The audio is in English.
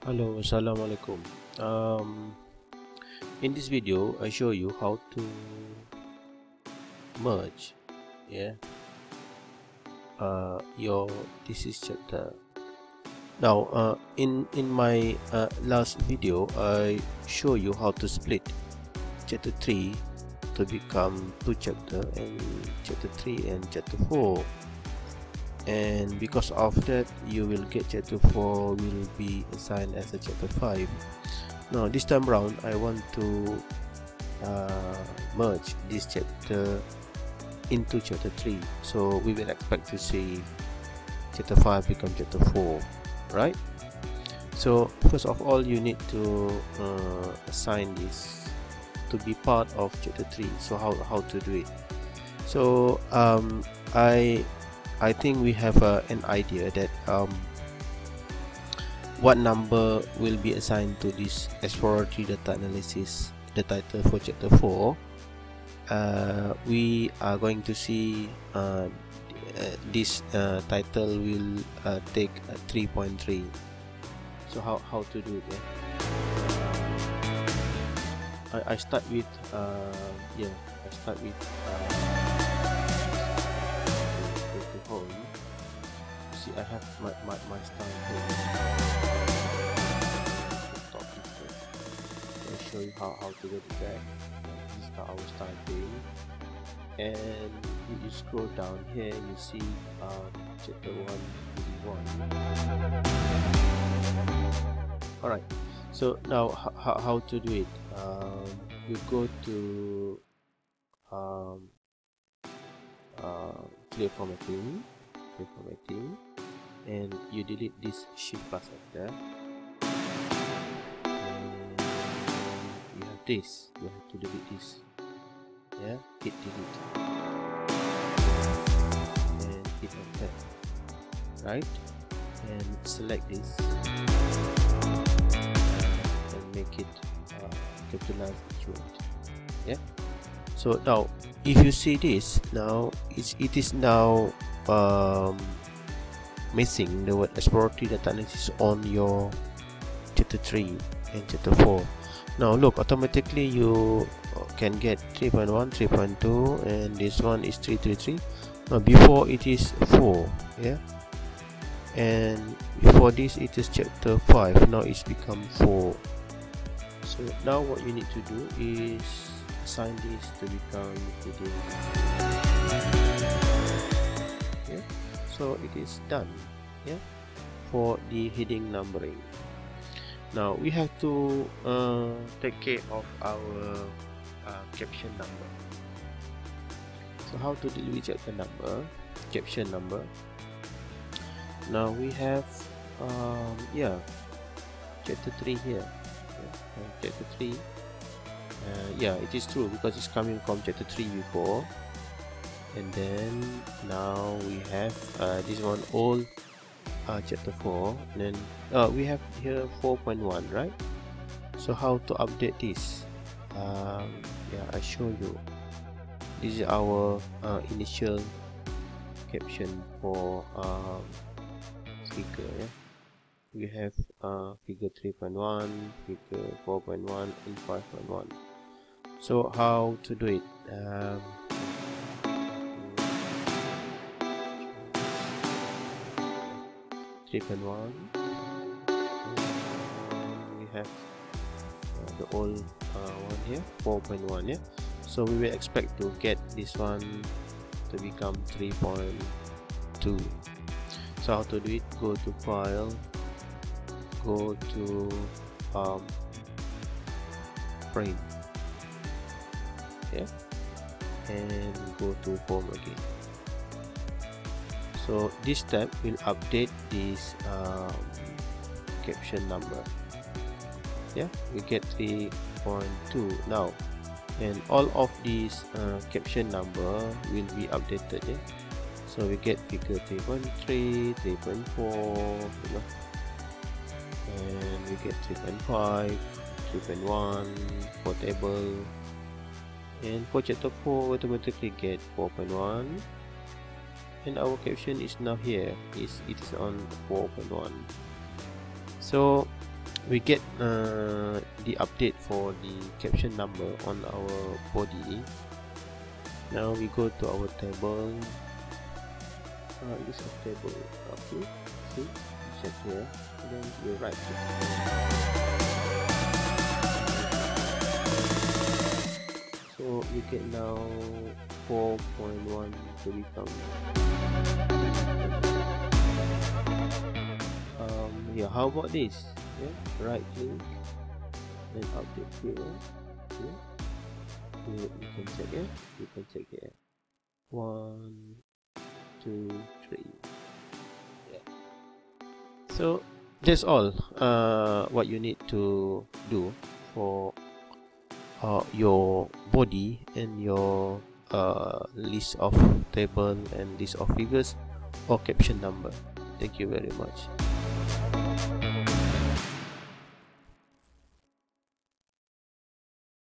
Hello, Assalamualaikum. Um, in this video, I show you how to merge, yeah, uh, your thesis chapter. Now, uh, in in my uh, last video, I show you how to split chapter three to become two chapter and chapter three and chapter four and because of that you will get chapter 4 will be assigned as a chapter 5 now this time round I want to uh, merge this chapter into chapter 3 so we will expect to see chapter 5 become chapter 4 right? So first of all you need to uh, assign this to be part of chapter 3 so how, how to do it? So um, I I think we have uh, an idea that um, what number will be assigned to this exploratory data analysis the title for chapter 4 uh, we are going to see uh, uh this uh, title will uh, take 3.3 so how, how to do it yeah? I, I start with yeah I start with see I have my, my, my style here. I'll show you how, how to get it back. This is our style thing. And you, you scroll down here, you see um, chapter 1, 1. Alright, so now how, how to do it? Um, you go to um, uh, clear formatting, clear formatting and you delete this shift plus enter and you have this. You have to delete this. Yeah? Hit delete. And hit enter. Right? And select this. And make it uh, capitalized yeah? So now if you see this now it's, it is now um, missing the word exploratory data analysis on your chapter 3 and chapter 4 now look automatically you can get 3.1 3.2 and this one is 333 now before it is 4 yeah? And before this it is chapter 5 now it's become 4 so now what you need to do is assign this to become so it is done yeah for the heading numbering. Now we have to uh, take care of our uh, caption number. So how to deal with chapter number caption number. Now we have um, yeah chapter 3 here chapter 3 uh, yeah it is true because it's coming from chapter 3 before and then now we have uh, this one all uh, chapter 4 and then uh, we have here 4.1 right? So how to update this? Um, yeah I show you. This is our uh, initial caption for um, yeah? we have uh, figure 3.1 figure 4.1 and 5.1 so how to do it? Um, 3.1 we have uh, the old uh, one here 4.1 yeah? So we will expect to get this one to become 3.2 so how to do it? Go to file. Go to um, frame yeah? And go to home again so this step will update this um, caption number. Yeah we get 3.2 now and all of these uh, caption number will be updated yeah? So we get figure 3.3 3.4 you know? And we get 3.5 3.1 for table and for chapter 4 automatically get 4.1 and our caption is now here. Is it is on 4.1 so we get uh, the update for the caption number on our body. Now we go to our table. Uh, list of table okay see check here. Then you right click you get now 4.1 to become um yeah how about this? Yeah right click then update here. Yeah. You, can check here you can check here one two three. Yeah. So that's all uh, what you need to do for uh, your body and your uh, list of table and list of figures or caption number. Thank you very much